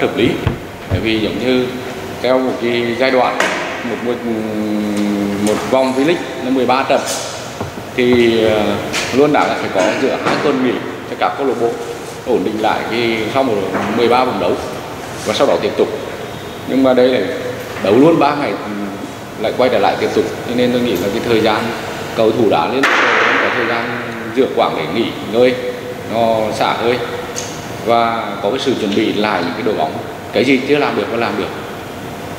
hợp lý. Bởi vì giống như theo một cái giai đoạn một một, một vòng V-League là 13 trận thì ờ, luôn đã là phải có giữa hai tuần nghỉ cho các câu lạc bộ ổn định lại cái sau một 13 vòng đấu và sau đó tiếp tục. Nhưng mà đây là đấu luôn 3 ngày ừ, lại quay trở lại tiếp tục. Cho nên tôi nghĩ là cái thời gian cầu thủ đá lên có thời gian giữa quãng để nghỉ ngơi nó xả hơi và có cái sự chuẩn bị lại những cái đội bóng cái gì chưa làm được có làm được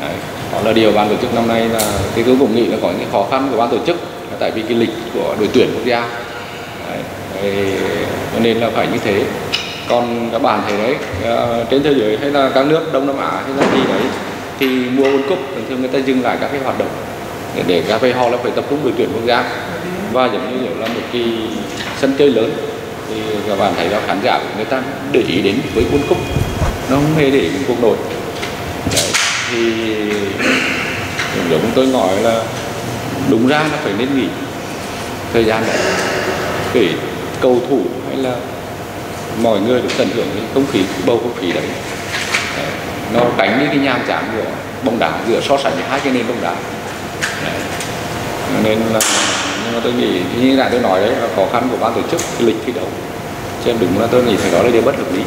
Đấy. đó là điều ban tổ chức năm nay là cái tôi cũng nghĩ là có những khó khăn của ban tổ chức tại vì cái lịch của đội tuyển quốc gia Đấy. Cho nên là phải như thế còn các bạn thấy đấy ờ, trên thế giới hay là các nước đông nam á hay là gì đấy thì mua world cup thường thường người ta dừng lại các cái hoạt động để, để các cái họ là phải tập trung đội tuyển quốc gia và giống như kiểu là một cái sân chơi lớn thì các bạn thấy là khán giả của người ta để ý đến với quân cúc nó không hề để ý đến cuộc đội đấy, thì giống tôi nói là đúng ra là phải nên nghỉ thời gian đấy để cầu thủ hay là mọi người được tận hưởng cái không khí cái bầu không khí đấy. đấy, nó đánh đi cái nham chán của bóng đá, giữa so sánh hai cái nền bóng đá đấy. nên là mà tôi nghĩ như là tôi nói đấy, là khó khăn của ban tổ chức cái lịch thi đấu. Cho nên đúng là tôi nghĩ phải đó là điều bất hợp lý.